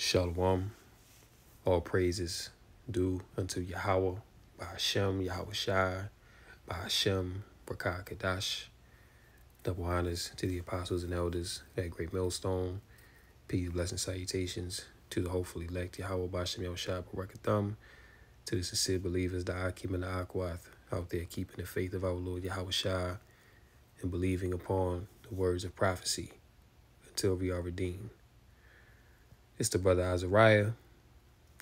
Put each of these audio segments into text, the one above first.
Shalom. All praises due unto Yahweh, by Hashem, Yahweh Shai, by Hashem, Brakah Kadash. Double honors to the apostles and elders that Great Millstone. Peace, blessings, salutations to the hopefully elect Yahweh Bashem El Shai Barakathum, to the sincere believers, the Akim and the Akwath, out there keeping the faith of our Lord Yahweh Shai and believing upon the words of prophecy until we are redeemed. It's the brother Azariah,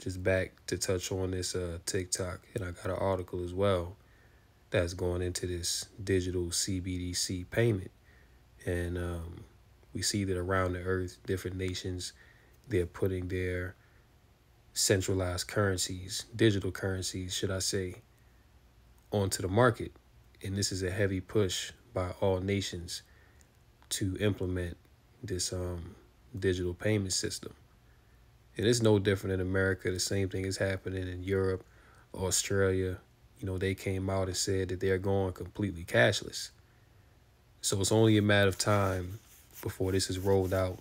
just back to touch on this uh, TikTok, and I got an article as well that's going into this digital CBDC payment, and um, we see that around the earth, different nations, they're putting their centralized currencies, digital currencies, should I say, onto the market, and this is a heavy push by all nations to implement this um, digital payment system. And it's no different in America. The same thing is happening in Europe, Australia. You know, they came out and said that they're going completely cashless. So it's only a matter of time before this is rolled out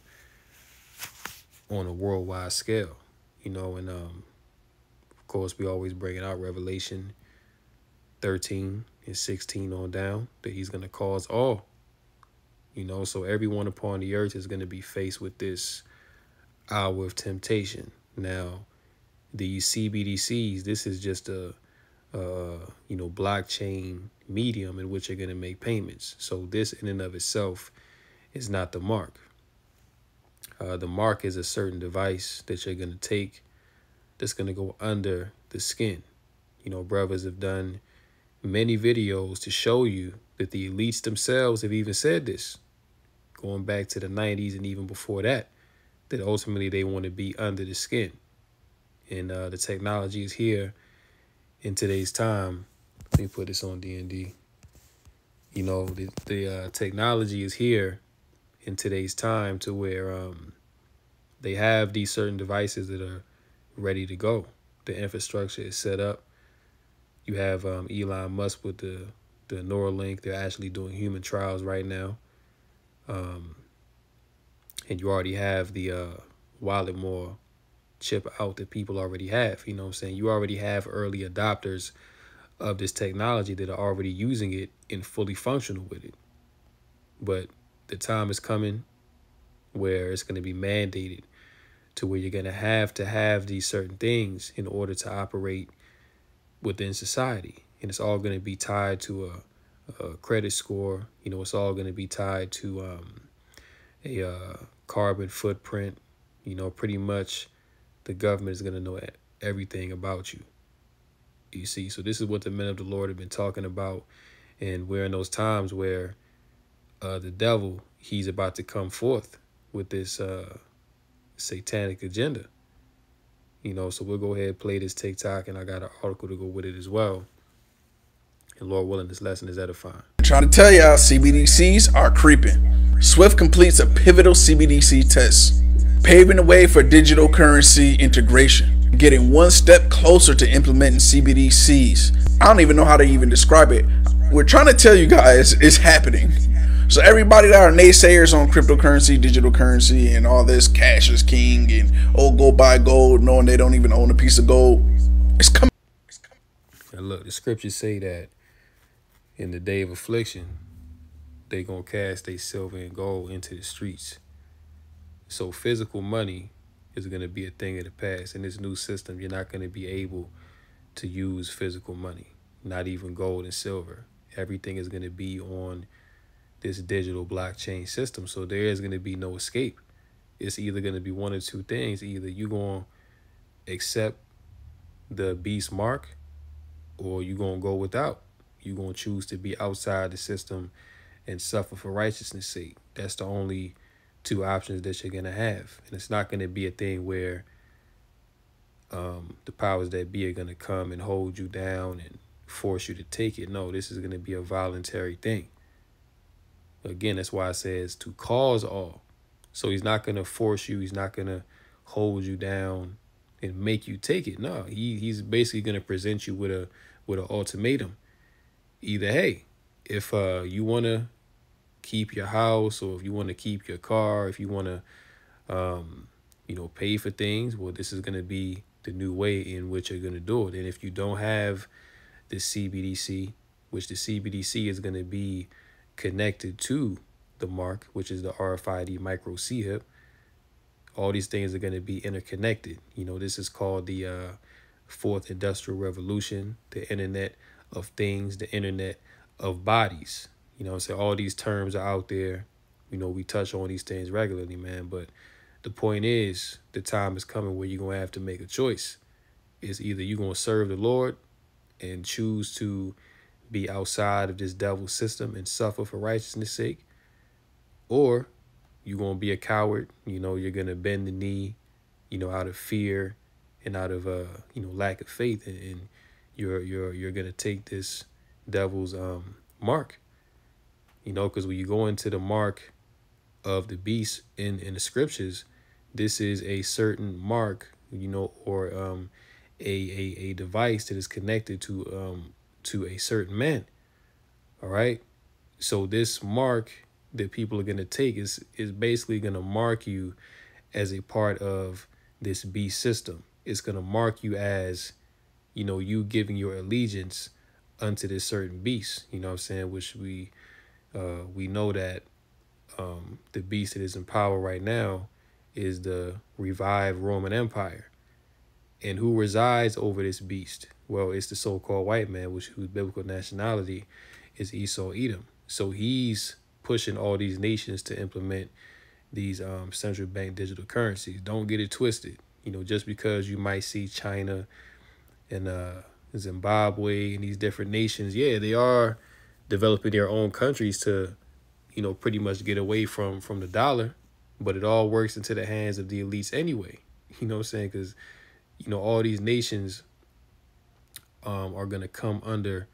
on a worldwide scale. You know, and um, of course, we always bring it out Revelation 13 and 16 on down that he's going to cause all. You know, so everyone upon the earth is going to be faced with this hour of temptation. Now, these CBDCs, this is just a, uh, you know, blockchain medium in which you're going to make payments. So this in and of itself is not the mark. Uh, the mark is a certain device that you're going to take that's going to go under the skin. You know, brothers have done many videos to show you that the elites themselves have even said this, going back to the 90s and even before that that ultimately they want to be under the skin. And uh, the technology is here in today's time. Let me put this on DND. You know, the, the uh, technology is here in today's time to where um, they have these certain devices that are ready to go. The infrastructure is set up. You have um, Elon Musk with the, the Neuralink. They're actually doing human trials right now. Um, and you already have the uh, Walletmor chip out that people already have. You know what I'm saying? You already have early adopters of this technology that are already using it and fully functional with it. But the time is coming where it's going to be mandated to where you're going to have to have these certain things in order to operate within society. And it's all going to be tied to a, a credit score. You know, it's all going to be tied to um, a uh, carbon footprint. You know, pretty much the government is going to know everything about you. You see, so this is what the men of the Lord have been talking about. And we're in those times where uh, the devil, he's about to come forth with this uh, satanic agenda. You know, so we'll go ahead and play this TikTok, and I got an article to go with it as well. And Lord willing, this lesson is edifying. I'm trying to tell y'all, CBDCs are creeping. Swift completes a pivotal CBDC test, paving the way for digital currency integration, getting one step closer to implementing CBDCs. I don't even know how to even describe it. We're trying to tell you guys it's happening. So everybody that are naysayers on cryptocurrency, digital currency, and all this cash is king, and oh, go buy gold, knowing they don't even own a piece of gold, it's coming. Now look, the scriptures say that in the day of affliction, they gonna cast their silver and gold into the streets. So physical money is gonna be a thing of the past. In this new system, you're not gonna be able to use physical money, not even gold and silver. Everything is gonna be on this digital blockchain system. So there is gonna be no escape. It's either gonna be one or two things. Either you gonna accept the beast mark or you gonna go without. You gonna choose to be outside the system and suffer for righteousness' sake. That's the only two options that you're gonna have, and it's not gonna be a thing where um, the powers that be are gonna come and hold you down and force you to take it. No, this is gonna be a voluntary thing. Again, that's why it says to cause all. So he's not gonna force you. He's not gonna hold you down and make you take it. No, he he's basically gonna present you with a with an ultimatum. Either hey, if uh you wanna keep your house or if you want to keep your car, if you want to um, you know, pay for things. Well, this is going to be the new way in which you're going to do it. And if you don't have the CBDC, which the CBDC is going to be connected to the mark, which is the RFID micro chip, all these things are going to be interconnected. You know, this is called the uh, fourth industrial revolution, the internet of things, the internet of bodies. You know, so all these terms are out there. You know, we touch on these things regularly, man. But the point is, the time is coming where you're going to have to make a choice. It's either you're going to serve the Lord and choose to be outside of this devil system and suffer for righteousness' sake, or you're going to be a coward. You know, you're going to bend the knee, you know, out of fear and out of, uh, you know, lack of faith. And, and you're, you're, you're to take this devil's um, mark, you know, because when you go into the mark of the beast in, in the scriptures, this is a certain mark, you know, or um, a, a, a device that is connected to um, to a certain man. All right. So this mark that people are going to take is is basically going to mark you as a part of this beast system. It's going to mark you as, you know, you giving your allegiance unto this certain beast. You know I'm saying? Which we uh, we know that um, the beast that is in power right now is the revived Roman Empire. And who resides over this beast? Well, it's the so-called white man, which whose biblical nationality is Esau Edom. So he's pushing all these nations to implement these um, central bank digital currencies. Don't get it twisted. You know, just because you might see China and uh, Zimbabwe and these different nations, yeah, they are developing their own countries to, you know, pretty much get away from from the dollar, but it all works into the hands of the elites anyway. You know what I'm saying? Because, you know, all these nations um, are going to come under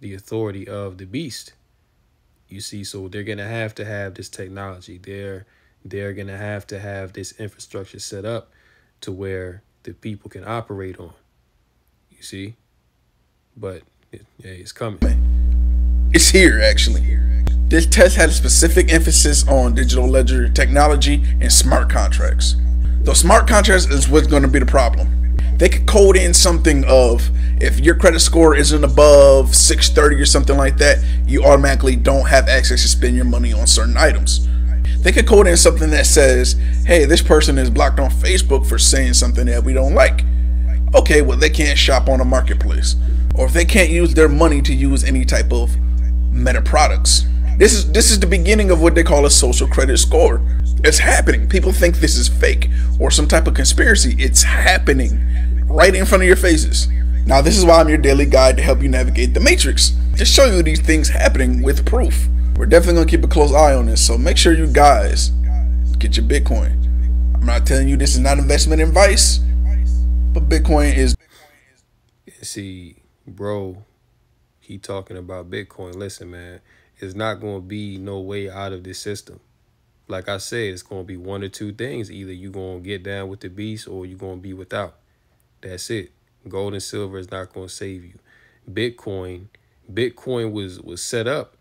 the authority of the beast. You see, so they're going to have to have this technology. They're they're going to have to have this infrastructure set up to where the people can operate on. You see? But it, yeah, it's coming. It's here actually. This test had a specific emphasis on digital ledger technology and smart contracts. Those smart contracts is what's going to be the problem they could code in something of if your credit score isn't above 630 or something like that, you automatically don't have access to spend your money on certain items. They could code in something that says, hey, this person is blocked on Facebook for saying something that we don't like. Okay, well, they can't shop on a marketplace. Or if they can't use their money to use any type of meta products. This is this is the beginning of what they call a social credit score. It's happening. People think this is fake or some type of conspiracy. It's happening right in front of your faces. Now, this is why I'm your daily guide to help you navigate the matrix, to show you these things happening with proof. We're definitely going to keep a close eye on this, so make sure you guys get your Bitcoin. I'm not telling you this is not investment advice, but Bitcoin is. See, bro, he talking about Bitcoin. Listen, man, it's not going to be no way out of this system. Like I said, it's going to be one or two things. Either you going to get down with the beast or you going to be without. That's it. Gold and silver is not going to save you. Bitcoin, Bitcoin was was set up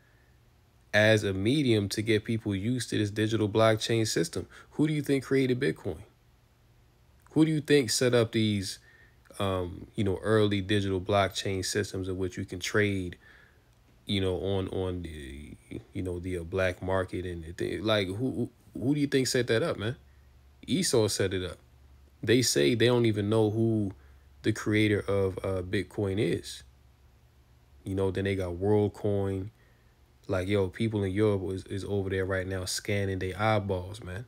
as a medium to get people used to this digital blockchain system. Who do you think created Bitcoin? Who do you think set up these um, you know, early digital blockchain systems in which you can trade, you know, on on the you know the uh, black market and like who who do you think set that up, man? Esau set it up. They say they don't even know who the creator of uh, Bitcoin is. You know, then they got WorldCoin. Like, yo, people in Europe is, is over there right now scanning their eyeballs, man.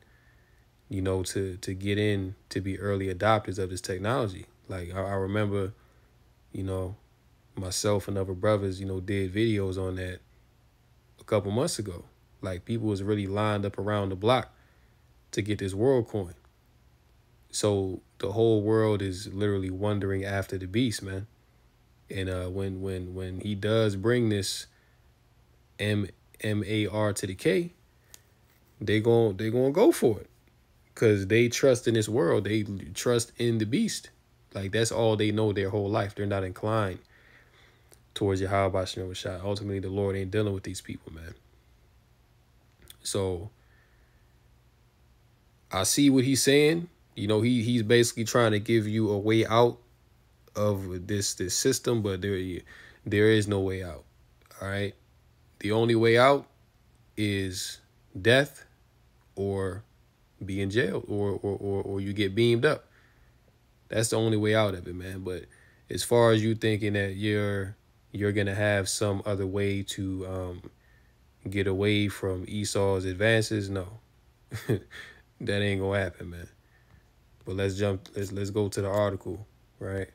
You know, to to get in to be early adopters of this technology. Like I, I remember, you know, myself and other brothers, you know, did videos on that a couple months ago. Like people was really lined up around the block to get this world coin. So the whole world is literally wondering after the beast, man. And uh, when when when he does bring this M M A R to the K, they gon' they gonna go for it, cause they trust in this world. They trust in the beast. Like that's all they know their whole life. They're not inclined towards Yahweh Shot. Ultimately, the Lord ain't dealing with these people, man. So I see what he's saying You know, he he's basically trying to give you a way out of this this system, but there there is no way out. All right. The only way out is death or be in jail or or or, or you get beamed up. That's the only way out of it, man. But as far as you thinking that you're you're gonna have some other way to um, get away from Esau's advances, no, that ain't gonna happen, man. But let's jump. Let's let's go to the article, right?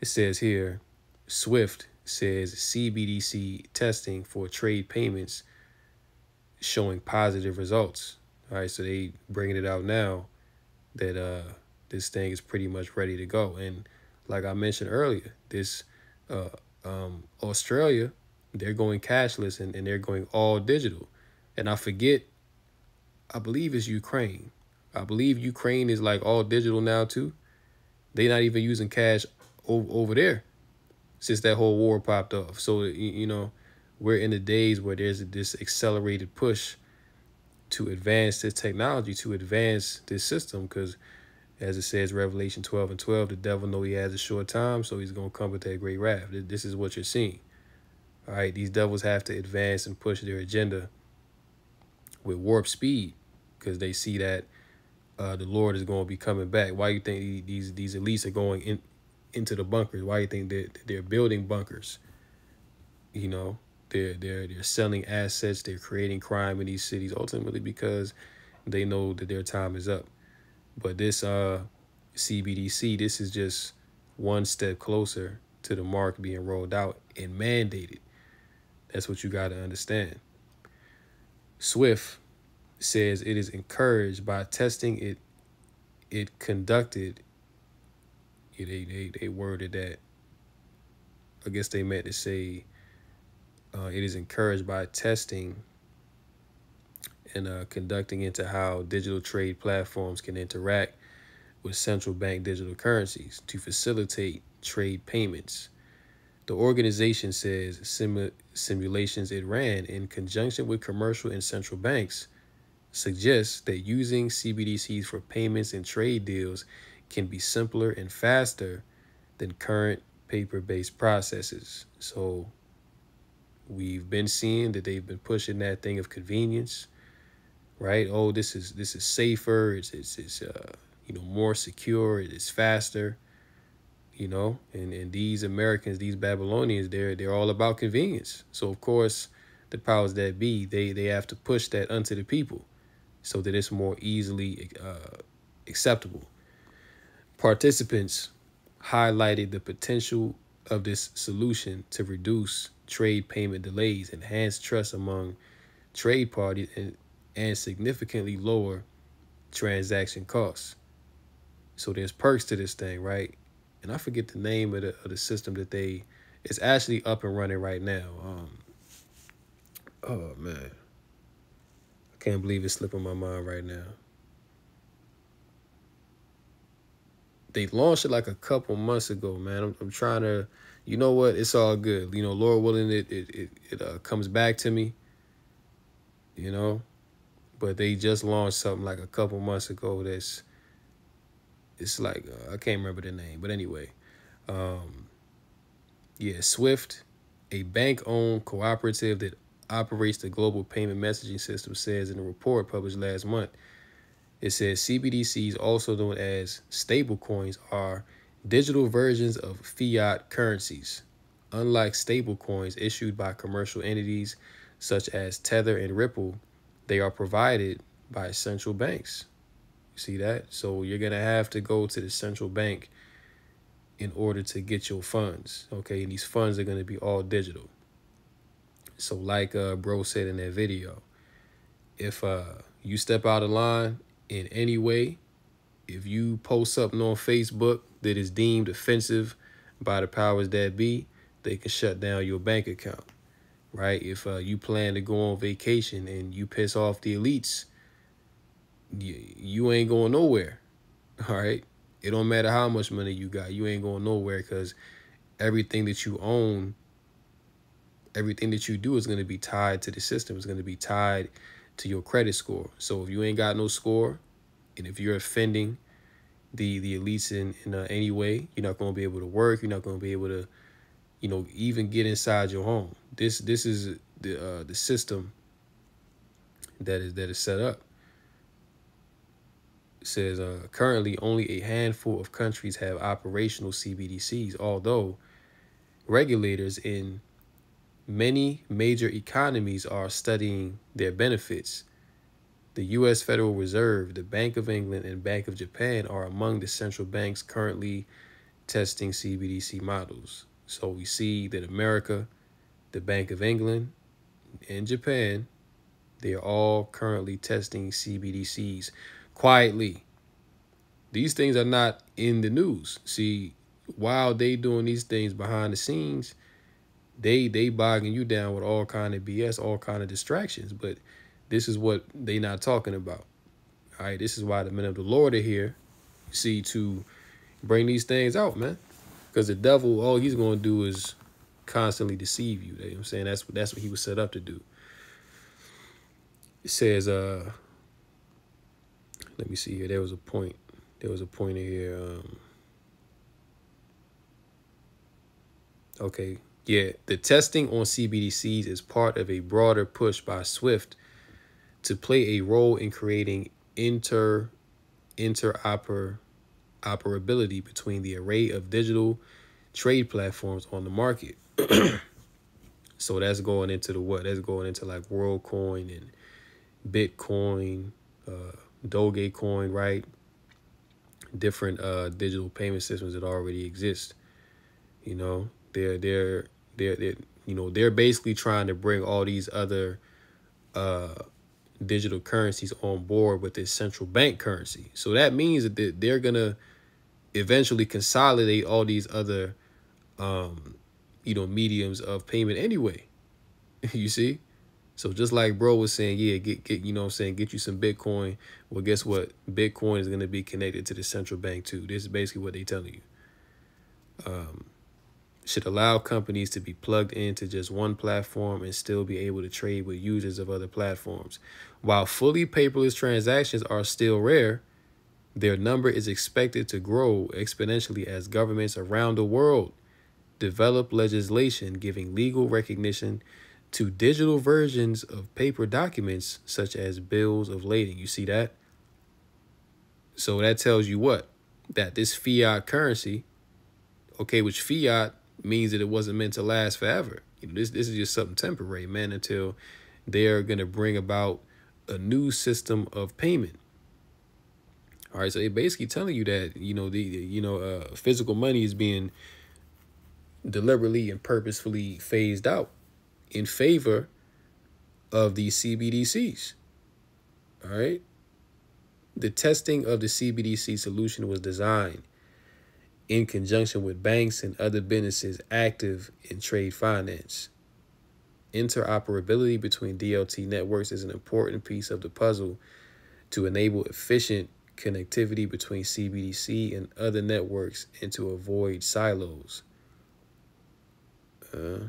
It says here, Swift says CBDC testing for trade payments showing positive results. All right, so they bringing it out now that uh this thing is pretty much ready to go. And like I mentioned earlier, this uh um Australia, they're going cashless and, and they're going all digital. And I forget, I believe it's Ukraine. I believe Ukraine is like all digital now too. They're not even using cash over, over there since that whole war popped off. So you know, we're in the days where there's this accelerated push to advance this technology, to advance this system, because as it says, Revelation 12 and 12, the devil know he has a short time, so he's going to come with that great wrath. This is what you're seeing. All right, these devils have to advance and push their agenda with warp speed because they see that uh, the Lord is going to be coming back. Why you think these these elites are going in into the bunkers. Why do you think they're, they're building bunkers? You know, they're they're they're selling assets. They're creating crime in these cities ultimately because they know that their time is up. But this uh CBDC, this is just one step closer to the mark being rolled out and mandated. That's what you got to understand. Swift says it is encouraged by testing it it conducted yeah, they, they, they worded that. I guess they meant to say uh, it is encouraged by testing and uh, conducting into how digital trade platforms can interact with central bank digital currencies to facilitate trade payments. The organization says simu- simulations it ran in conjunction with commercial and central banks suggests that using CBDCs for payments and trade deals can be simpler and faster than current paper-based processes. So we've been seeing that they've been pushing that thing of convenience, right? Oh, this is this is safer. It's it's, it's uh, you know more secure. It's faster. You know, and and these Americans, these Babylonians, they're they're all about convenience. So of course, the powers that be, they they have to push that unto the people, so that it's more easily uh, acceptable. Participants highlighted the potential of this solution to reduce trade payment delays, enhance trust among trade parties, and, and significantly lower transaction costs. So there's perks to this thing, right? And I forget the name of the, of the system that they, it's actually up and running right now. Um, oh, man. I can't believe it's slipping my mind right now. They launched it like a couple months ago, man. I'm, I'm trying to, you know what? It's all good. You know, Lord willing, it it it, it uh, comes back to me. You know, but they just launched something like a couple months ago. That's it's like uh, I can't remember the name, but anyway, um, yeah, Swift, a bank-owned cooperative that operates the global payment messaging system, says in a report published last month it says CBDCs, also known as stablecoins, are digital versions of fiat currencies. Unlike stablecoins issued by commercial entities such as Tether and Ripple, they are provided by central banks. You see that? So you're going to have to go to the central bank in order to get your funds. Okay, and these funds are going to be all digital. So like uh bro said in that video, if uh you step out of line in any way, if you post something on Facebook that is deemed offensive by the powers that be, they can shut down your bank account, right? If uh, you plan to go on vacation and you piss off the elites, you, you ain't going nowhere, all right? It don't matter how much money you got, you ain't going nowhere because everything that you own, everything that you do is going to be tied to the system. It's going to be tied to your credit score. So if you ain't got no score, and if you're offending the the elites in in uh, any way. You're not going to be able to work. You're not going to be able to, you know, even get inside your home. This this is the uh, the system that is that is set up. It says uh, currently only a handful of countries have operational CBDCs, although regulators in many major economies are studying their benefits. The U.S. Federal Reserve, the Bank of England, and Bank of Japan are among the central banks currently testing CBDC models. So we see that America, the Bank of England, and Japan, they are all currently testing CBDCs quietly. These things are not in the news. See, while they doing these things behind the scenes, they they bogging you down with all kind of BS, all kind of distractions. But this is what they not talking about. All right, this is why the men of the Lord are here. See to bring these things out, man. Because the devil, all he's gonna do is constantly deceive you. You know I'm saying? That's that's what he was set up to do. It says, uh, let me see here. There was a point. There was a point here. Um, okay, yeah, the testing on CBDCs is part of a broader push by Swift to play a role in creating inter interoper operability between the array of digital trade platforms on the market. so that's going into the what? That's going into like WorldCoin and Bitcoin, uh, Dogecoin, right? Different uh, digital payment systems that already exist. You know, they're they're they're, they're you know they're basically trying to bring all these other uh, digital currencies on board with this central bank currency. So that means that they're gonna eventually consolidate all these other um, you know mediums of payment anyway. you see? So just like bro was saying, yeah, get get you know I'm saying, get you some Bitcoin. Well, guess what? Bitcoin is gonna be connected to the central bank too. This is basically what they telling you. Um should allow companies to be plugged into just one platform and still be able to trade with users of other platforms. While fully paperless transactions are still rare, their number is expected to grow exponentially as governments around the world develop legislation giving legal recognition to digital versions of paper documents such as bills of lading. You see that? So that tells you what? That this fiat currency, okay, which fiat means that it wasn't meant to last forever. You know, this this is just something temporary, man, until they're gonna bring about a new system of payment. All right, so they're basically telling you that you know the you know uh, physical money is being deliberately and purposefully phased out in favor of these CBDCs. All right. The testing of the CBDC solution was designed in conjunction with banks and other businesses active in trade finance. Interoperability between DLT networks is an important piece of the puzzle to enable efficient connectivity between CBDC and other networks and to avoid silos. Uh,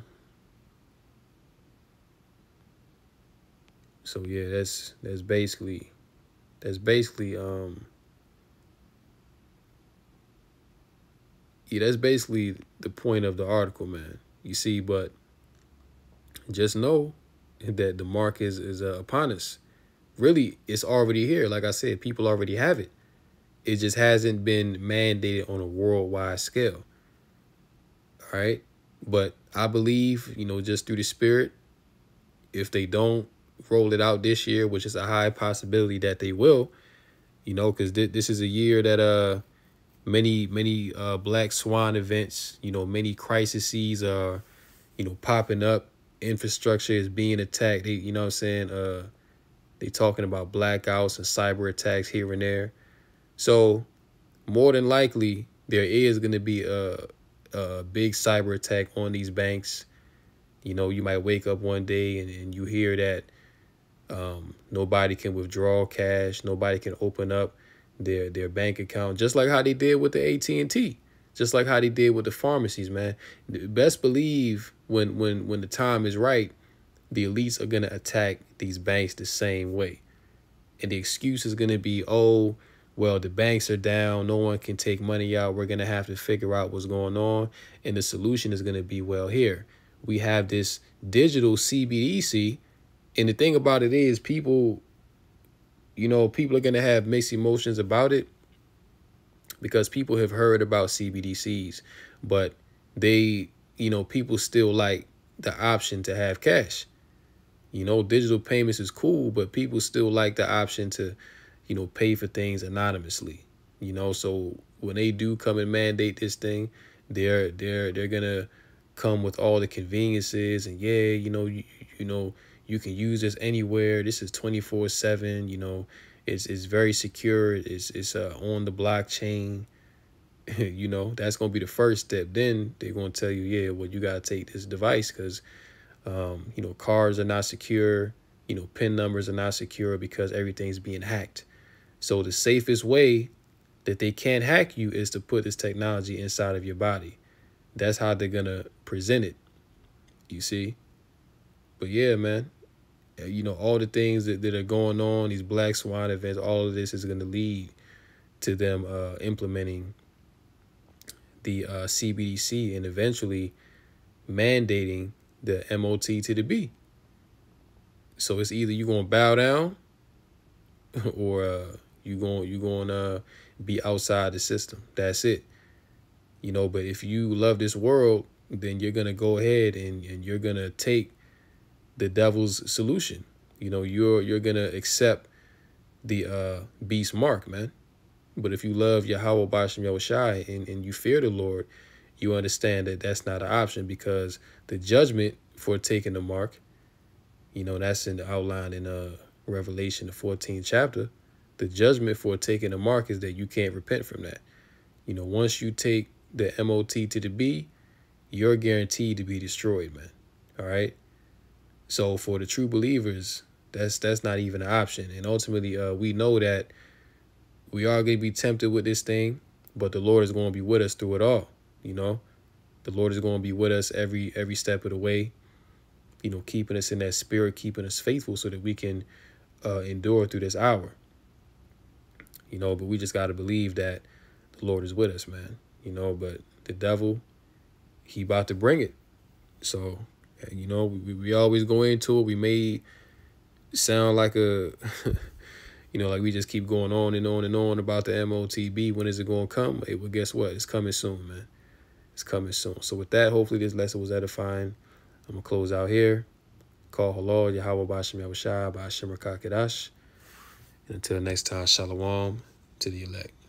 so yeah, that's that's basically that's basically um that's basically the point of the article, man. You see, but just know that the mark is is uh, upon us. Really, it's already here. Like I said, people already have it. It just hasn't been mandated on a worldwide scale. All right, but I believe you know just through the spirit, if they don't roll it out this year, which is a high possibility that they will, you know, because th- this is a year that uh many many uh, black swan events you know many crises are you know popping up. Infrastructure is being attacked. They, you know what i'm saying? Uh they talking about blackouts and cyber attacks here and there. So more than likely there is going to be a, a big cyber attack on these banks. You know you might wake up one day and, and you hear that um, nobody can withdraw cash nobody can open up their their bank account, just like how they did with the AT and T, just like how they did with the pharmacies, man. Best believe when when when the time is right, the elites are gonna attack these banks the same way, and the excuse is gonna be, oh, well, the banks are down, no one can take money out. We're going to have to figure out what's going on. And the solution is going to be, well, here, we have this digital CBDC. And the thing about it is, people, you know, people are going to have mixed emotions about it because people have heard about CBDCs, but they, you know, people still like the option to have cash. You know, digital payments is cool, but people still like the option to, you know, pay for things anonymously. You know, so when they do come and mandate this thing, they're they're they're gonna come with all the conveniences and yeah, you know, you, you know, you can use this anywhere. This is 24/7, you know, it's it's very secure. It's it's uh, on the blockchain. you know, that's going to be the first step. Then they're going to tell you, yeah, well, you got to take this device cuz um, you know, cars are not secure, you know, pin numbers are not secure because everything's being hacked. So the safest way that they can't hack you is to put this technology inside of your body. That's how they're going to present it. You see? But yeah, man, you know, all the things that, that are going on, these black swan events, all of this is going to lead to them uh, implementing the uh, CBDC and eventually mandating the MOT to the B. So it's either you're going to bow down or uh, you're going you going to uh, be outside the system. That's it. You know, but if you love this world, then you're going to go ahead and, and you're going to take the devil's solution. You know, you're you're gonna accept the uh, beast mark, man. But if you love Yahweh Bashem Yahushai and, and you fear the Lord, you understand that that's not an option because the judgment for taking the mark, you know, that's in the outline in uh, Revelation, the 14th chapter. The judgment for taking the mark is that you can't repent from that. You know, once you take the MOT to the B, you're guaranteed to be destroyed, man. All right. So for the true believers, that's that's not even an option. And ultimately, uh, we know that we are going to be tempted with this thing, but the Lord is going to be with us through it all. You know, the Lord is going to be with us every every step of the way. You know, keeping us in that spirit, keeping us faithful, so that we can uh, endure through this hour. You know, but we just got to believe that the Lord is with us, man. You know, but the devil, he about to bring it. So you know, we, we always go into it. We may sound like a, you know, like we just keep going on and on and on about the MOTB. When is it going to come? Hey, well, guess what? It's coming soon, man. It's coming soon. So with that, hopefully this lesson was edifying. I'm going to close out here. Call halal, Yahweh Bashem Yahushai, Bashem Rakakadash. And until next time, Shalom to the elect.